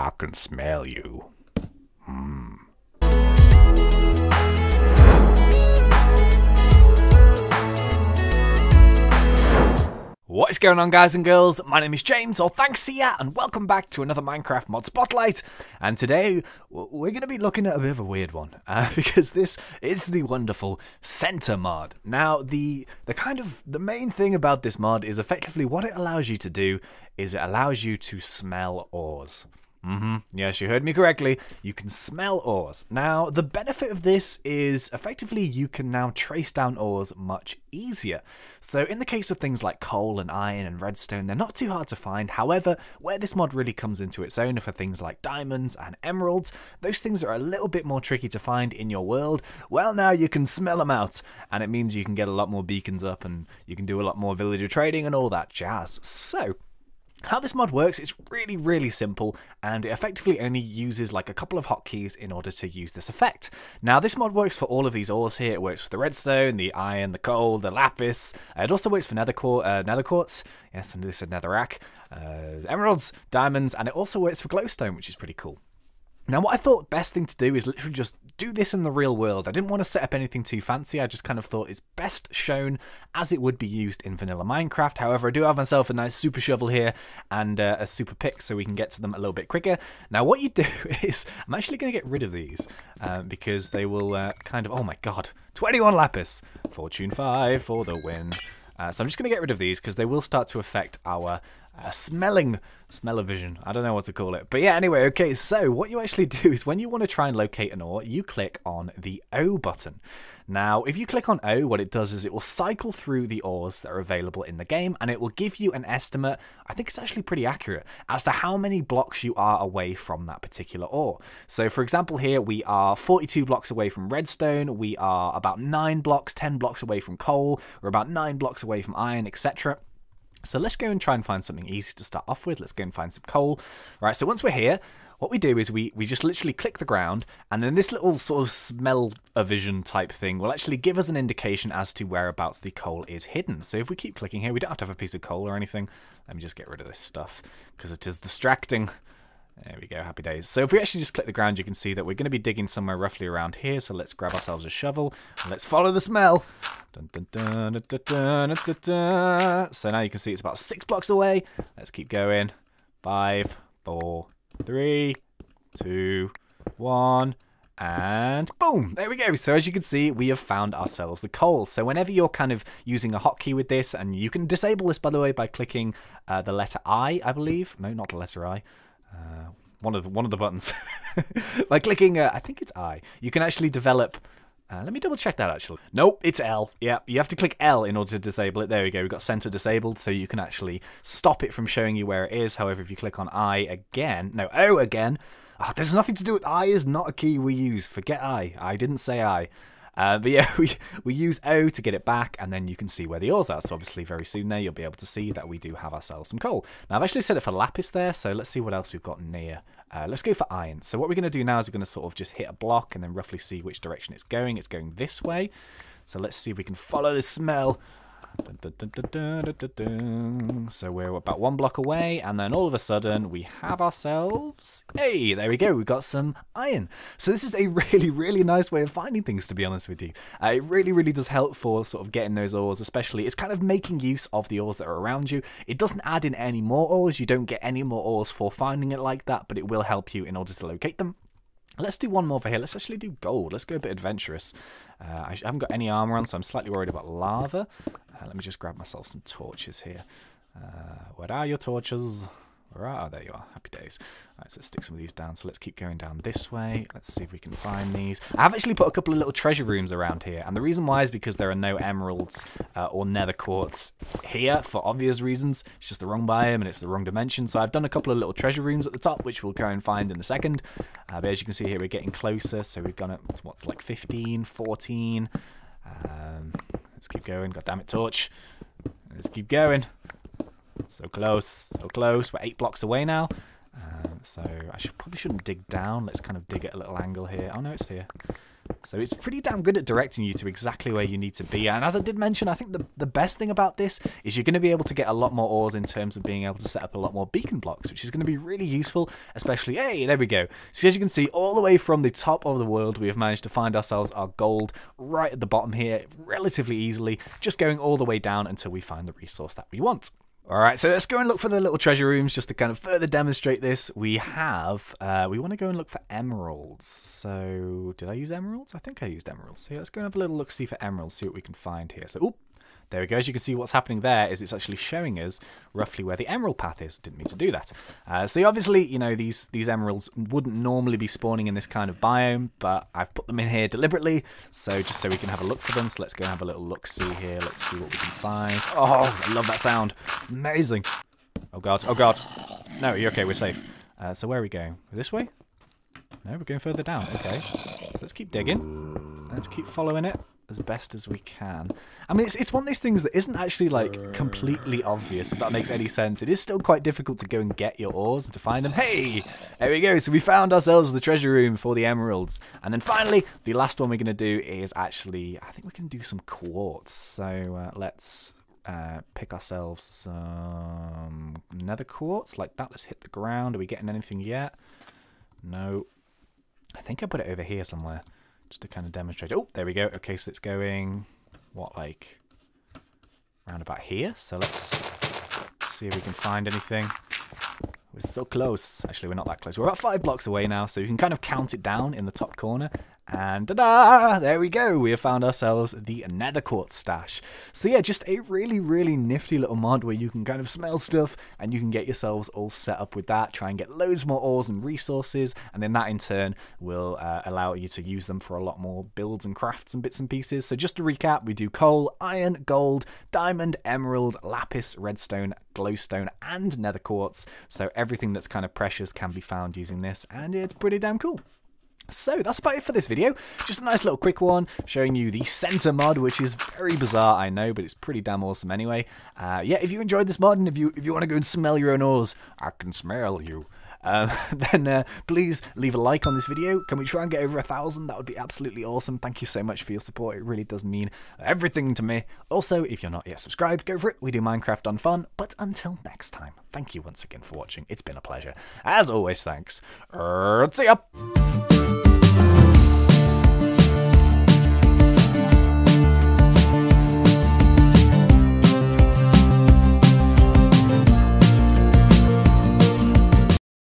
I can smell you. Hmm. What is going on guys and girls? My name is James, or ThnxCya, and welcome back to another Minecraft Mod Spotlight. And today, we're going to be looking at a bit of a weird one, uh, because this is the wonderful Scenter mod. Now, the, the kind of, the main thing about this mod is effectively what it allows you to do is it allows you to smell ores. Mm-hmm. Yes, you heard me correctly. You can smell ores. Now, the benefit of this is effectively you can now trace down ores much easier. So in the case of things like coal and iron and redstone, they're not too hard to find. However, where this mod really comes into its own are for things like diamonds and emeralds. Those things are a little bit more tricky to find in your world. Well, now you can smell them out, and it means you can get a lot more beacons up and you can do a lot more villager trading and all that jazz. So, how this mod works is really, really simple, and it effectively only uses like a couple of hotkeys in order to use this effect. Now, this mod works for all of these ores here. It works for the redstone, the iron, the coal, the lapis. Uh, it also works for nether, uh, nether quartz. Yes, knew this netherrack. Uh, emeralds, diamonds, and it also works for glowstone, which is pretty cool. Now, what I thought best thing to do is literally just do this in the real world. I didn't want to set up anything too fancy. I just kind of thought it's best shown as it would be used in vanilla Minecraft. However, I do have myself a nice super shovel here and uh, a super pick so we can get to them a little bit quicker. Now, what you do is I'm actually going to get rid of these uh, because they will uh, kind of... Oh my god. 21 lapis. Fortune 5 for the win. Uh, so I'm just going to get rid of these because they will start to affect our uh, smelling smell-o-vision. I don't know what to call it. But yeah, anyway, okay, so what you actually do is when you want to try and locate an ore, you click on the O button. Now, if you click on O, what it does is it will cycle through the ores that are available in the game, and it will give you an estimate, I think it's actually pretty accurate, as to how many blocks you are away from that particular ore. So, for example, here we are 42 blocks away from redstone, we are about 9 blocks, 10 blocks away from coal, we're about 9 blocks away from iron, etc. So let's go and try and find something easy to start off with. Let's go and find some coal. Right, so once we're here, what we do is we, we just literally click the ground, and then this little sort of smell a vision type thing will actually give us an indication as to whereabouts the coal is hidden. So if we keep clicking here, we don't have to have a piece of coal or anything. Let me just get rid of this stuff, because it is distracting. There we go, happy days. So if we actually just click the ground, you can see that we're going to be digging somewhere roughly around here. So let's grab ourselves a shovel and let's follow the smell. Dun, dun, dun, so now you can see it's about six blocks away. Let's keep going. Five, four, three, two, one. And boom, there we go. So as you can see, we have found ourselves the coal. So whenever you're kind of using a hotkey with this, and you can disable this, by the way, by clicking uh, the letter I, I believe. No, not the letter I. Uh, one of the, one of the buttons. By clicking, uh, I think it's I, you can actually develop. Uh, let me double check that actually. Nope, it's L. Yeah, you have to click L in order to disable it. There we go. We've got Scenter disabled, so you can actually stop it from showing you where it is. However, if you click on I again, no, O again, oh, there's nothing to do with I is not a key we use. Forget I. I didn't say I. Uh, but yeah, we, we use O to get it back, and then you can see where the ores are. So obviously very soon there, you'll be able to see that we do have ourselves some coal. Now I've actually set it for lapis there, so let's see what else we've got near. Uh, let's go for iron. So what we're going to do now is we're going to sort of just hit a block and then roughly see which direction it's going. It's going this way. So let's see if we can follow the smell. So we're about one block away, and then all of a sudden we have ourselves. Hey, there we go. We've got some iron. So this is a really, really nice way of finding things. To be honest with you, uh, it really, really does help for sort of getting those ores. Especially, it's kind of making use of the ores that are around you. It doesn't add in any more ores. You don't get any more ores for finding it like that, but it will help you in order to locate them. Let's do one more for here. Let's actually do gold. Let's go a bit adventurous. Uh, I haven't got any armor on, so I'm slightly worried about lava. Uh, let me just grab myself some torches here. Uh, where are your torches? Right, oh, there you are. Happy days. All right, so let's stick some of these down. So let's keep going down this way. Let's see if we can find these. I have actually put a couple of little treasure rooms around here. And the reason why is because there are no emeralds uh, or nether quartz here for obvious reasons. It's just the wrong biome and it's the wrong dimension. So I've done a couple of little treasure rooms at the top, which we'll go and find in a second. Uh, but as you can see here, we're getting closer. So we've gone up, what's like 15, 14. Um, let's keep going. God damn it, torch. Let's keep going. So close, so close. We're eight blocks away now. Uh, so I should probably shouldn't dig down. Let's kind of dig at a little angle here. Oh no, it's here. So it's pretty damn good at directing you to exactly where you need to be. And as I did mention, I think the, the best thing about this is you're going to be able to get a lot more ores in terms of being able to set up a lot more beacon blocks, which is going to be really useful, especially, hey, there we go. So as you can see, all the way from the top of the world, we have managed to find ourselves our gold right at the bottom here relatively easily, just going all the way down until we find the resource that we want. All right, so let's go and look for the little treasure rooms just to kind of further demonstrate this. We have, uh, we want to go and look for emeralds. So, did I use emeralds? I think I used emeralds. So, let's go and have a little look see for emeralds, see what we can find here. So, oop, there we go. As you can see, what's happening there is it's actually showing us roughly where the emerald path is. Didn't mean to do that. Uh, so obviously, you know, these, these emeralds wouldn't normally be spawning in this kind of biome, but I've put them in here deliberately, so just so we can have a look for them. So let's go and have a little look-see here. Let's see what we can find. Oh, I love that sound. Amazing. Oh, God. Oh, God. No, you're okay. We're safe. Uh, so where are we going? This way? No, we're going further down. Okay. So let's keep digging. Let's keep following it as best as we can. I mean, it's, it's one of these things that isn't actually, like, completely obvious, if that makes any sense. It is still quite difficult to go and get your ores and to find them. Hey! There we go. So we found ourselves the treasure room for the emeralds. And then finally, the last one we're going to do is actually, I think we can do some quartz. So uh, let's uh, pick ourselves some nether quartz like that. Let's hit the ground. Are we getting anything yet? No. I think I put it over here somewhere just to kind of demonstrate. Oh, there we go. Okay, so it's going, what, like, around about here. So let's see if we can find anything. We're so close. Actually, we're not that close. We're about five blocks away now, so you can kind of count it down in the top corner. And ta-da! There we go. We have found ourselves the Nether Quartz stash. So yeah, just a really, really nifty little mod where you can kind of smell stuff and you can get yourselves all set up with that. Try and get loads more ores and resources, and then that in turn will uh, allow you to use them for a lot more builds and crafts and bits and pieces. So just to recap, we do coal, iron, gold, diamond, emerald, lapis, redstone, glowstone, and nether quartz. So everything that's kind of precious can be found using this, and it's pretty damn cool. So that's about it for this video. Just a nice little quick one showing you the Scenter mod, which is very bizarre, I know, but it's pretty damn awesome anyway. Uh, yeah, if you enjoyed this mod and if you if you want to go and smell your own ores, I can smell you. Um, then uh, please leave a like on this video. Can we try and get over a thousand? That would be absolutely awesome. Thank you so much for your support. It really does mean everything to me. Also, if you're not yet subscribed, go for it. We do Minecraft on fun. But until next time, thank you once again for watching. It's been a pleasure. As always, thanks. Uh, see ya.